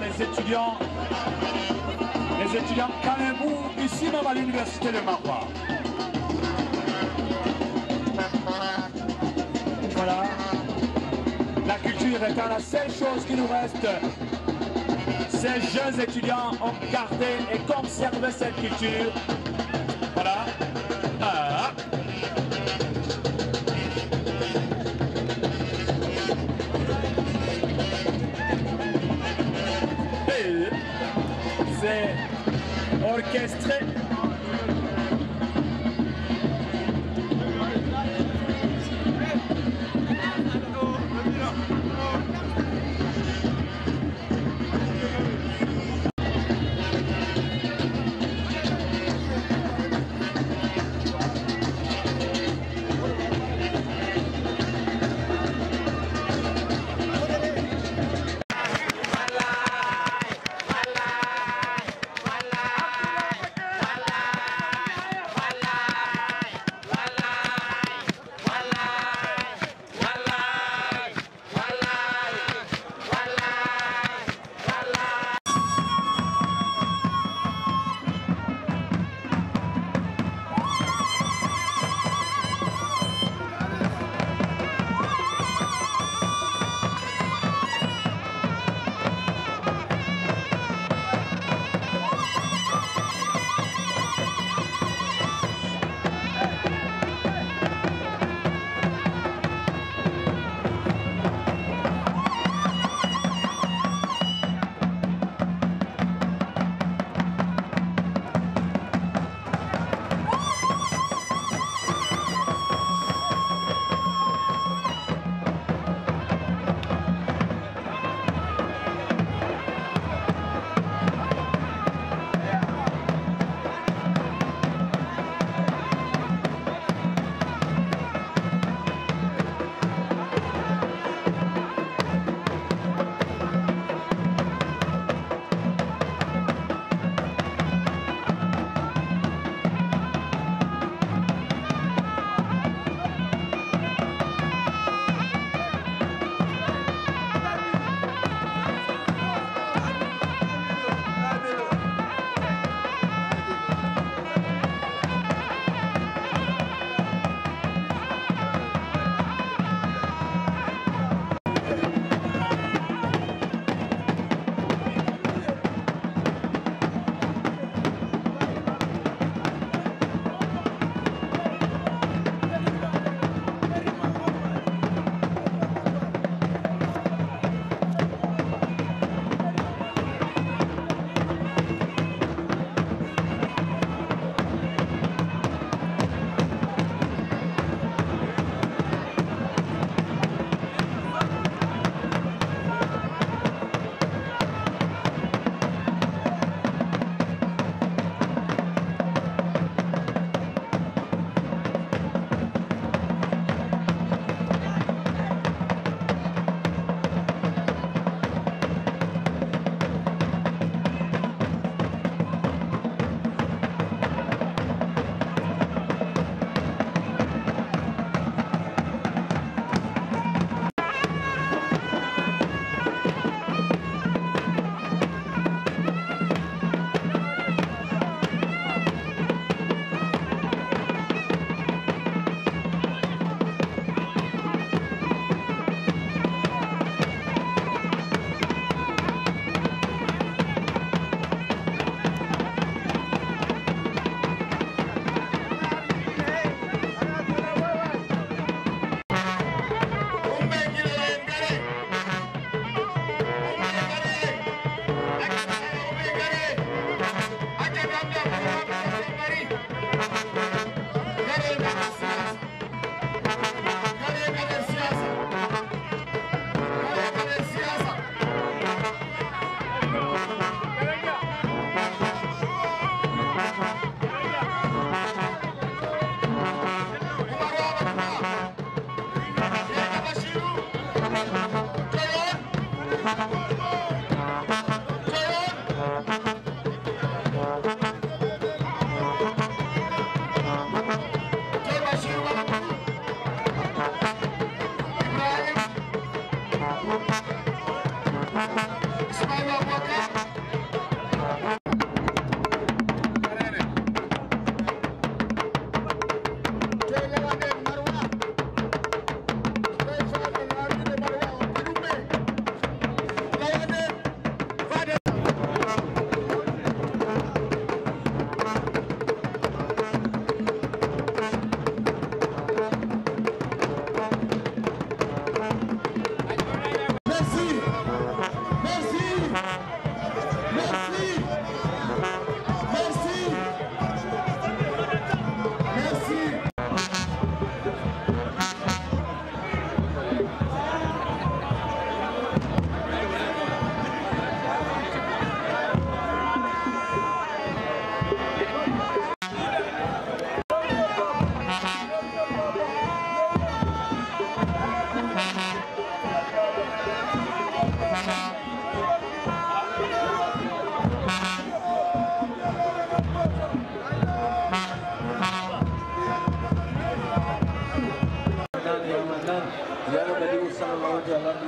Les étudiants. Les étudiants Kalemou, ici même à l'université de Marois. Voilà. La culture étant la seule chose qui nous reste. Ces jeunes étudiants ont gardé et conservé cette culture. Podcast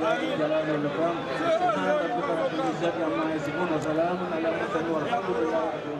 عليه وسلم يا جلال والإكرام سبحان ربك رب العزة عما يصفون وسلام على المرسلين والحمد لله رب العالمين